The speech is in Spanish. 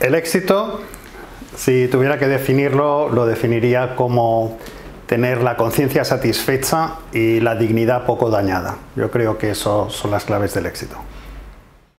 El éxito, si tuviera que definirlo, lo definiría como tener la conciencia satisfecha y la dignidad poco dañada. Yo creo que eso son las claves del éxito.